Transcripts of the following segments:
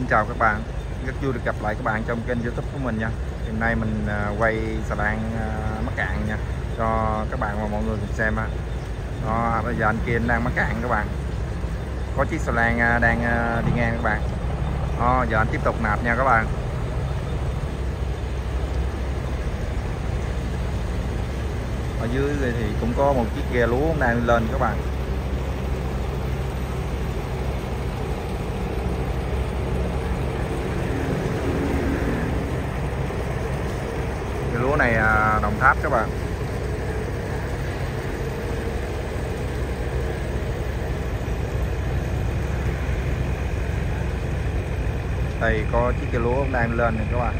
Xin chào các bạn. Rất vui được gặp lại các bạn trong kênh youtube của mình nha. Hôm nay mình à, quay xà lan à, mắc cạn nha. Cho các bạn và mọi người cùng xem á Đó, bây giờ anh kia anh đang mắc cạn các bạn. Có chiếc xà lan à, đang đi ngang các bạn. Đó, giờ anh tiếp tục nạp nha các bạn. Ở dưới thì cũng có một chiếc ghe lúa đang lên các bạn lúa này à, Đồng Tháp các bạn. Đây có chiếc cây lúa đang lên này các bạn.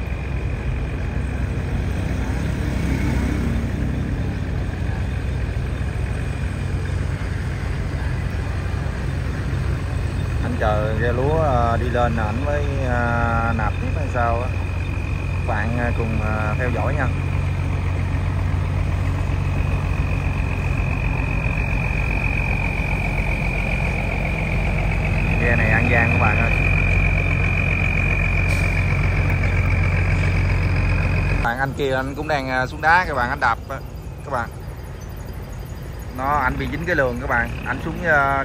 Anh chờ ghe lúa à, đi lên ảnh mới à, nạp tiếp hay sao á. Bạn à, cùng theo dõi nha. Này ăn gian các bạn ơi. Bạn anh kia anh cũng đang à, xuống đá các bạn anh đạp các bạn. Nó anh bị dính cái lường các bạn. Anh xuống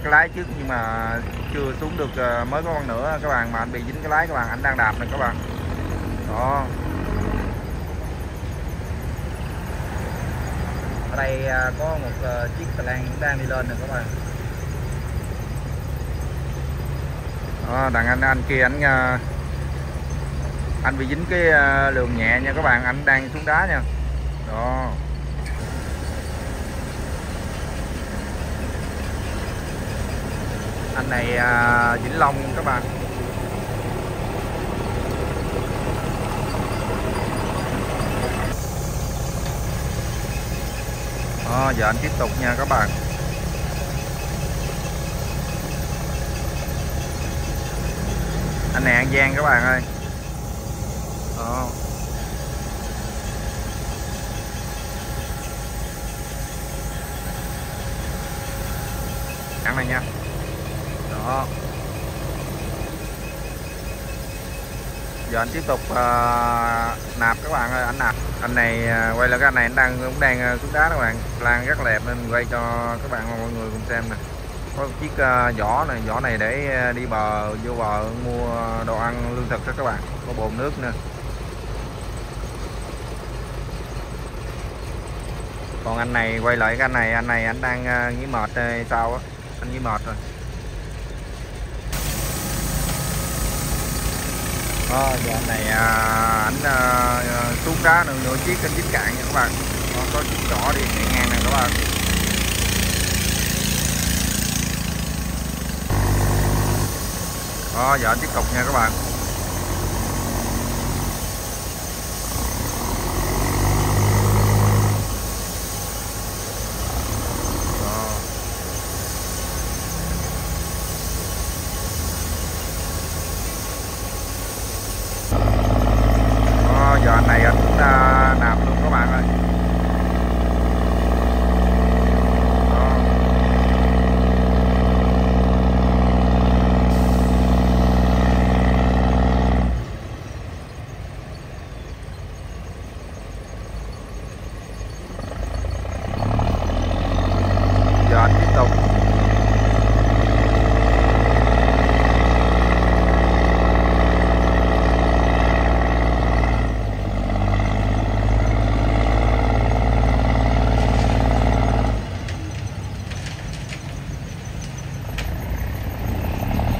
cái lái trước nhưng mà chưa xuống được mới có con nữa các bạn mà anh bị dính cái lái các bạn. Anh đang đạp này các bạn. Đó. Ở đây à, có một à, chiếc xà lan cũng đang đi lên nè các bạn Ờ, đó, đàn anh anh kia anh ờ, anh bị dính cái ờ, lường nhẹ nha các bạn anh đang xuống đá nha. Đó. Anh này Vĩnh Long các bạn. Đó, giờ anh tiếp tục nha các bạn. Anh này an giang các bạn ơi. Đó. Cắn này nha. Đó. Giờ anh tiếp tục uh, nạp các bạn ơi anh nạp. Anh này uh, quay lại cái anh này anh đang cũng đang ờ, uh, xuống đá các bạn. Lan rất đẹp nên quay cho các bạn và mọi người cùng xem nè có chiếc à, giỏ này giỏ này để à, đi bờ, vô bờ mua đồ ăn lương thực đó các bạn. Có bồn nước nữa còn anh này, quay lại cái anh này anh này anh đang à, nghỉ mệt hay sao á? Anh nghỉ mệt rồi. Đó giờ anh này anh xuống đá nữa, nửa chiếc trên chiếc cạn nha các bạn. Có chiếc giỏ đi ngang này các bạn. Giờ tiếp tục nha các bạn giờ anh này anh cũng nạp luôn các bạn ơi giờ anh tiếp tục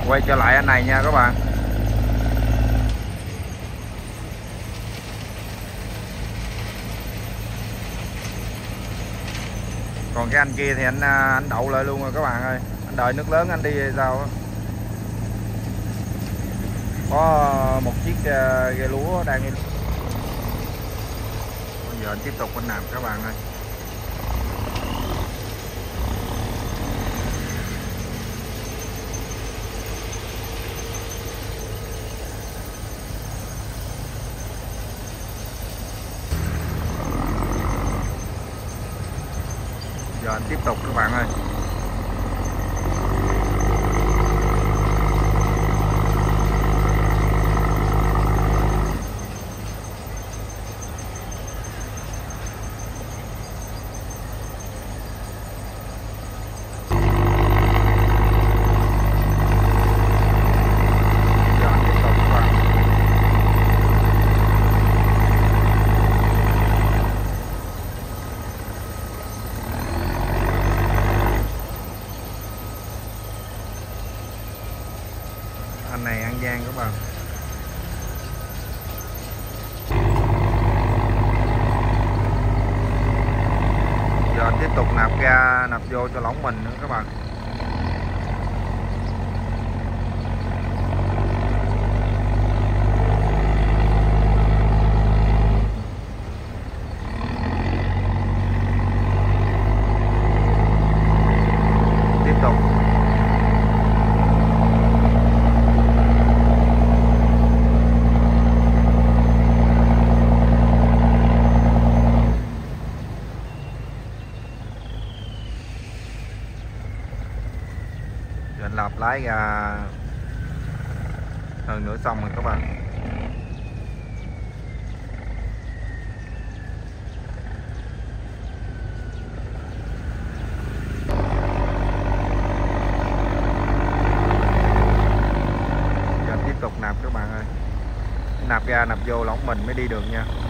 quay trở lại anh này nha các bạn. Còn cái anh kia thì anh à, anh đậu lại luôn rồi các bạn ơi. Anh đợi nước lớn anh đi sao đó. có một chiếc à, ghe lúa đang đi. Bây giờ anh tiếp tục anh làm các bạn ơi giờ anh tiếp tục các bạn ơi anh này An Giang các bạn giờ tiếp tục nạp ra, nạp vô cho lỏng mình nữa các bạn tiếp tục Giờ anh lạp lái ra à, hơn nửa xong rồi các bạn. Giờ tiếp tục nạp các bạn ơi. Nạp ra, nạp vô lỏng mình mới đi được nha.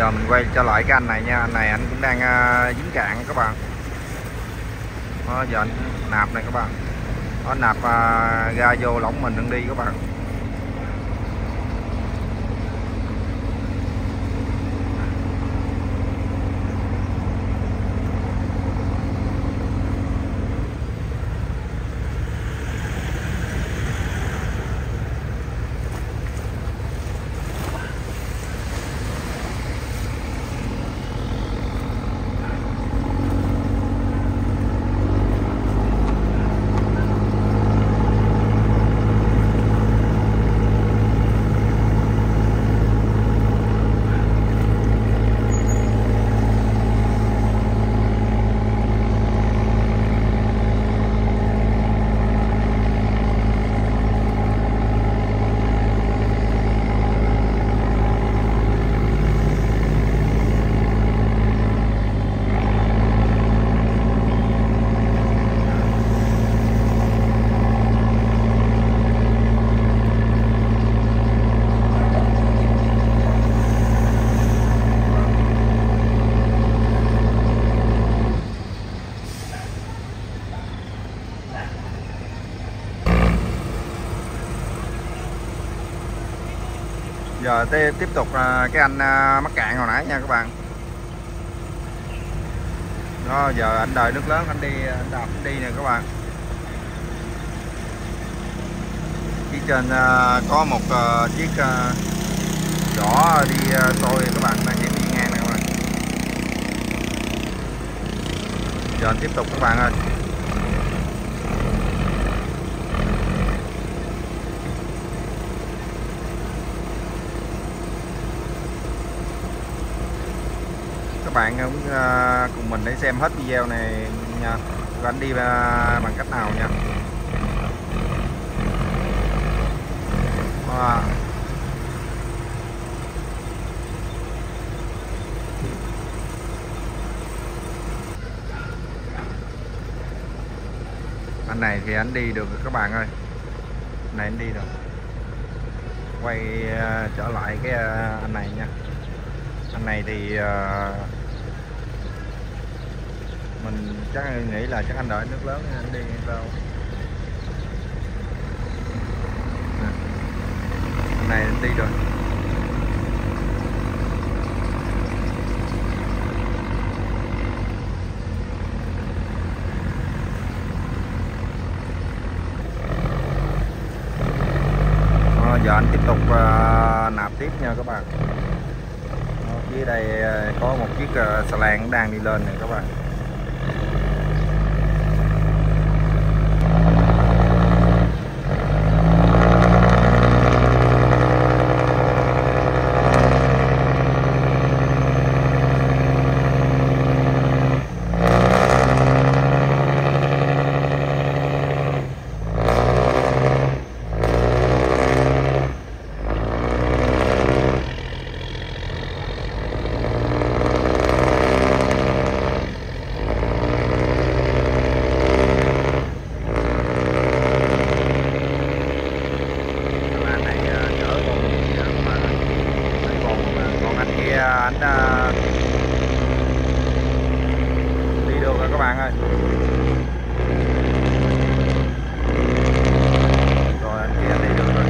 Giờ mình quay trở lại cái anh này nha. Anh này anh cũng đang uh, dính cạn các bạn. Đó, giờ anh nạp này các bạn. Nó nạp uh, ra vô lỏng mình đang đi các bạn. Giờ tiếp tiếp tục à, cái anh à, mắc cạn hồi nãy nha các bạn. Đó, giờ anh đợi nước lớn, anh đi à, anh đạp anh đi nè các bạn. Phía trên có một chiếc đỏ đi tôi các bạn, đang đi ngang nè các bạn. Giờ anh tiếp tục các bạn ơi. Các bạn cũng ờ, cùng mình để xem hết video này nha. Và anh đi ờ, bằng cách nào nha? Wow. anh này thì anh đi được rồi các bạn ơi. Anh này anh đi được quay uh, trở lại cái uh, anh này nha. Anh này thì uh, mình chắc nghĩ là chắc anh đợi nước lớn anh đi hay sao Nè. anh này anh đi rồi. Ờ, giờ anh tiếp tục ờ, nạp tiếp nha các bạn. Ờ, phía đây có một chiếc xà lan đang đi lên này các bạn. Bạn ơi. Rồi anh kia đi được rồi.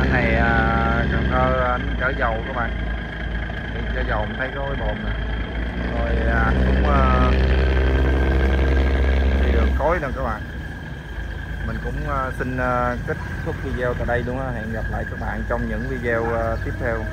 Anh này à, Cần Thơ à, anh chở dầu các bạn. Đi chở dầu mình thấy có cái bồn nè. Rồi à, cũng à, đi đường cối nè các bạn mình cũng à, xin à, kết thúc video tại đây luôn á. Hẹn gặp lại các bạn trong những video à, tiếp theo.